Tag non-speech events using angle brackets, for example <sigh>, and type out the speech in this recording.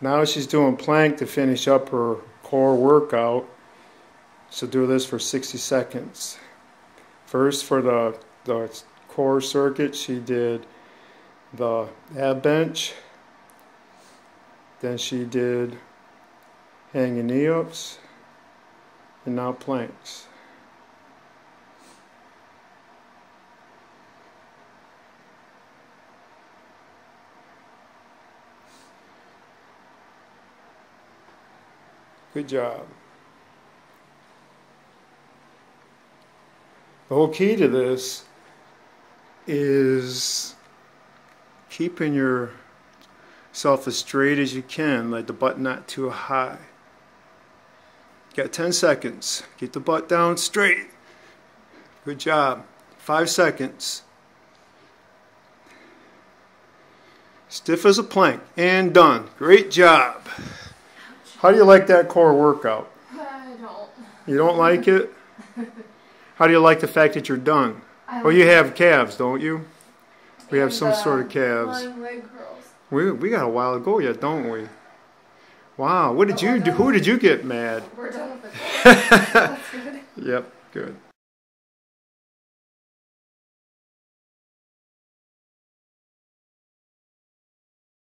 Now she's doing plank to finish up her core workout. She'll do this for 60 seconds. First, for the, the core circuit, she did the ab bench. Then she did hanging knee ups. And now planks. Good job. The whole key to this is keeping yourself as straight as you can, like the butt not too high. Got 10 seconds. Keep the butt down straight. Good job. Five seconds. Stiff as a plank. And done. Great job. How do you like that core workout? I don't. You don't like it? <laughs> How do you like the fact that you're done? I Well, you have calves, don't you? We have some uh, sort of calves. Leg curls. We, we got a while to go yet, don't we? Wow, what did Oh, you do? Who did you get mad? We're done with it. <laughs> That's good. Yep, good.